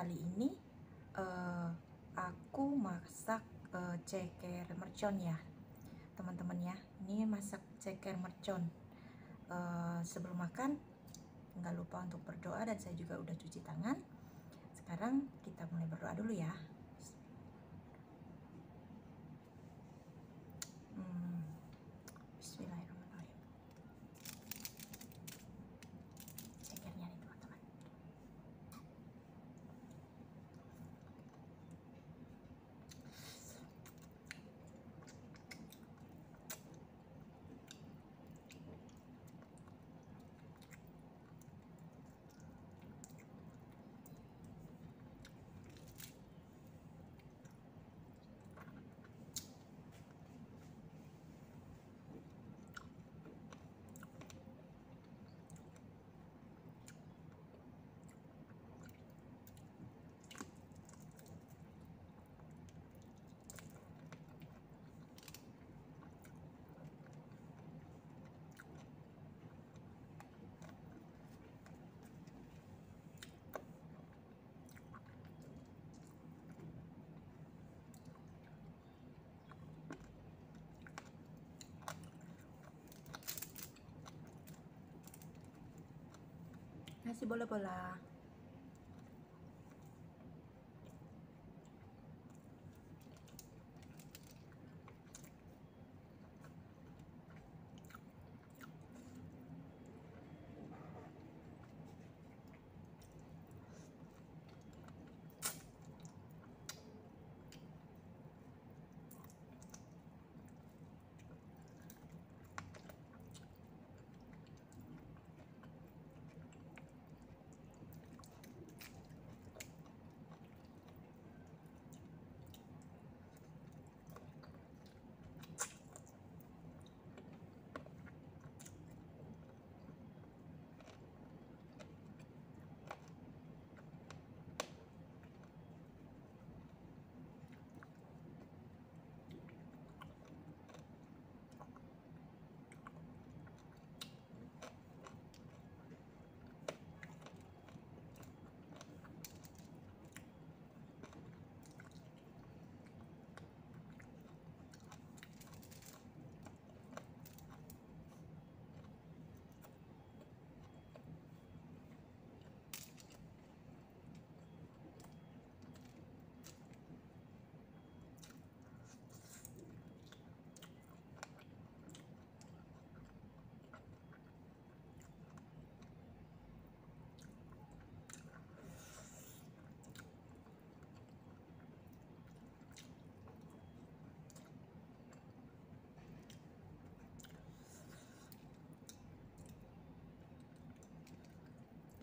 kali ini uh, aku masak uh, ceker mercon ya teman-teman ya. Ini masak ceker mercon. Uh, sebelum makan nggak lupa untuk berdoa dan saya juga udah cuci tangan. Sekarang kita mulai berdoa dulu ya nasi bola-bola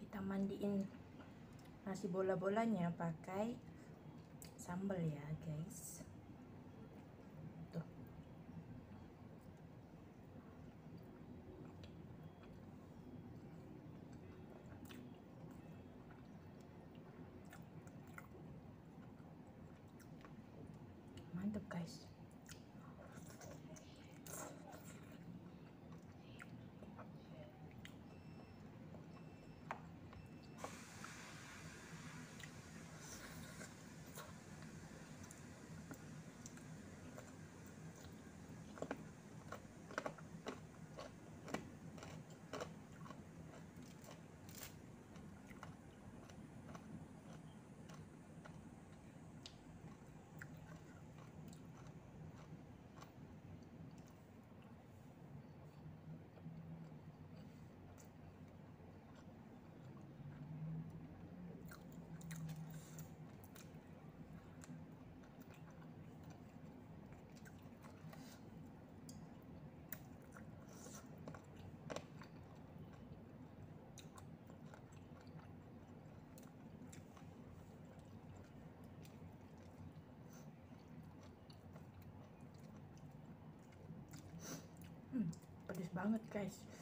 kita mandiin nasi bola-bolanya pakai sambal ya guys pedes banget guys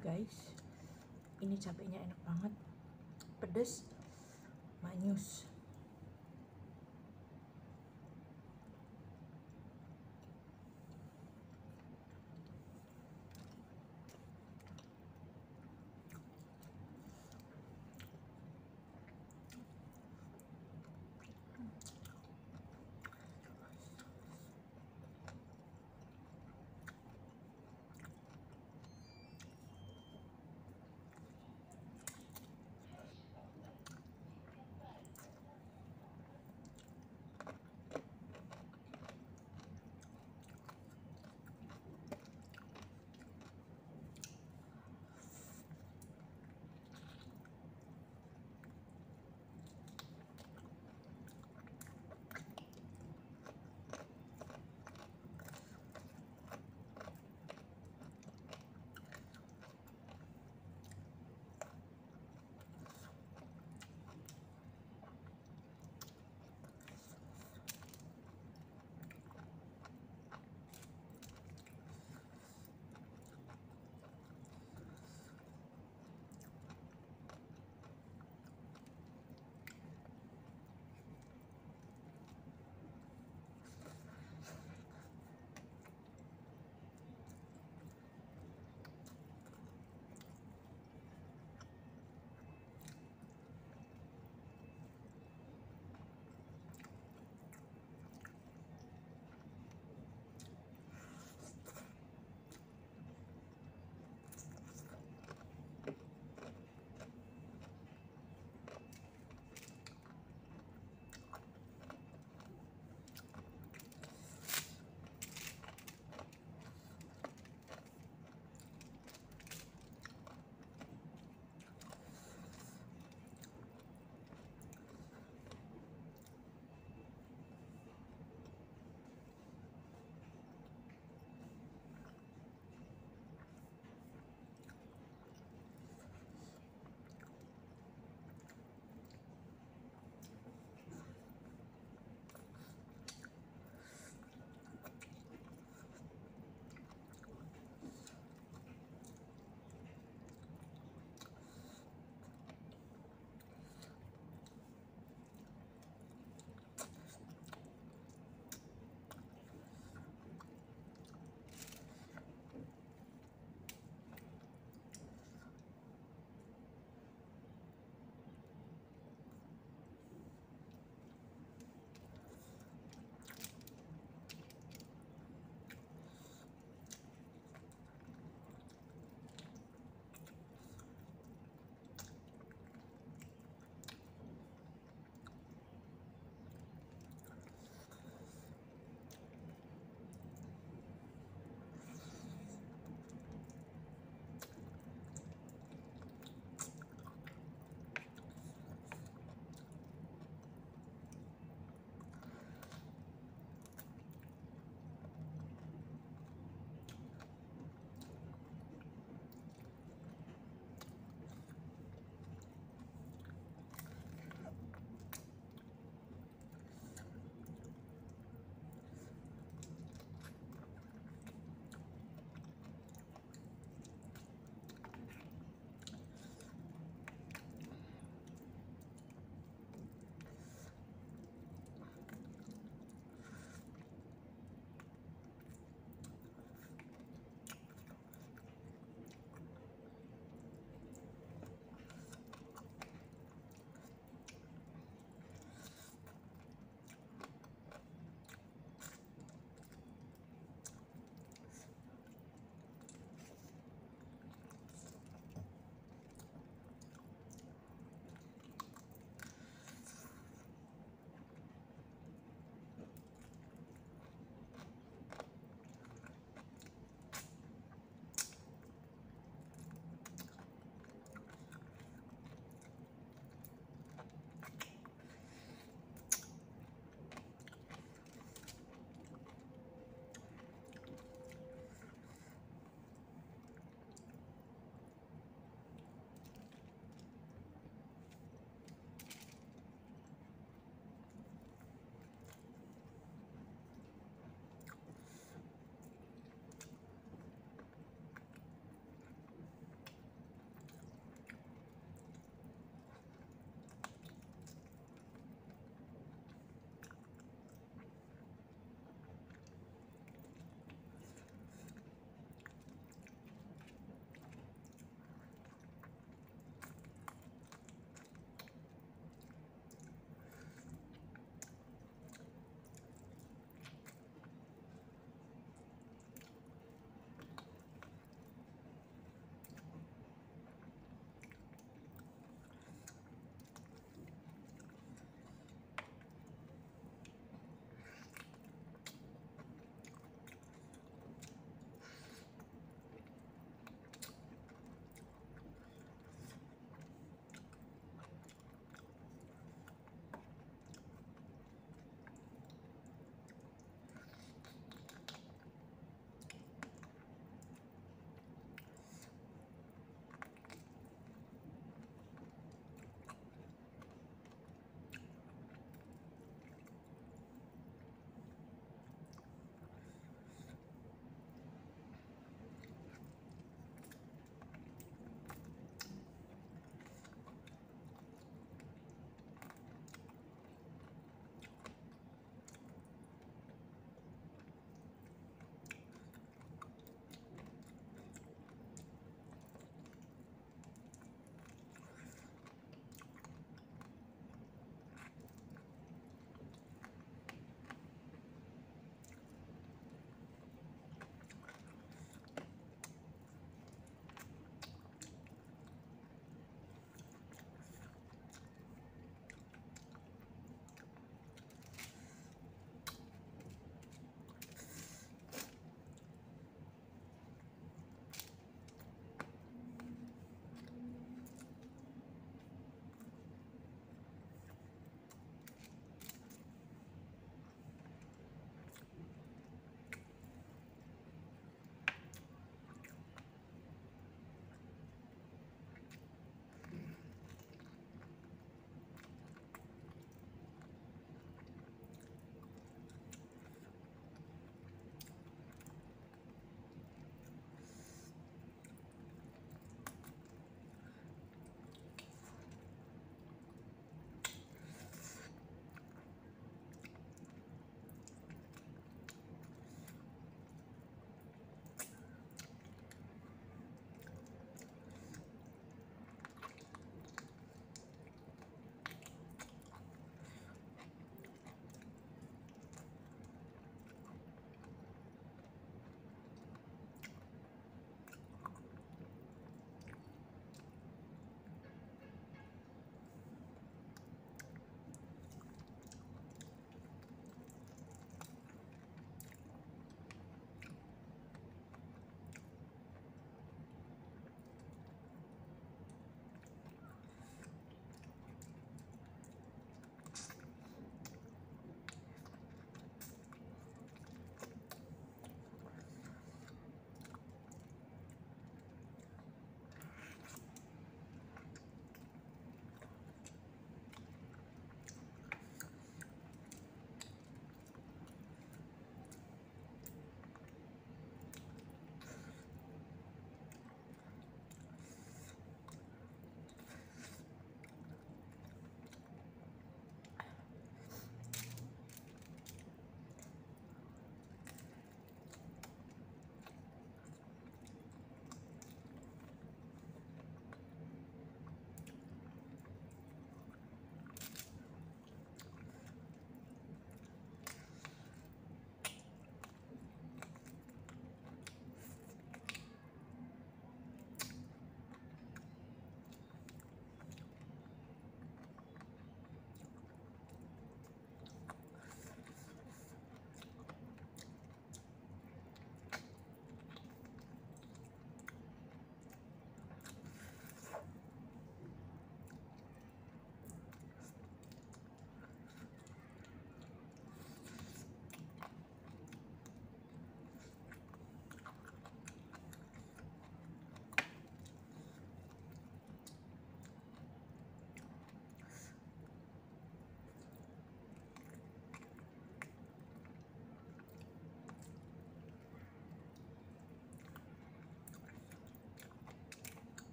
guys. Ini cabenya enak banget. Pedes manyus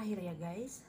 akhir ya guys.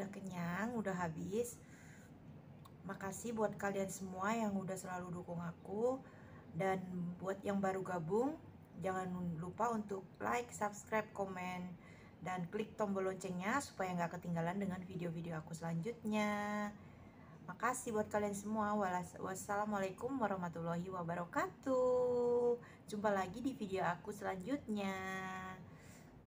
Udah kenyang udah habis makasih buat kalian semua yang udah selalu dukung aku dan buat yang baru gabung jangan lupa untuk like subscribe komen dan klik tombol loncengnya supaya nggak ketinggalan dengan video-video aku selanjutnya Makasih buat kalian semua. Wassalamualaikum warahmatullahi wabarakatuh. Jumpa lagi di video aku selanjutnya.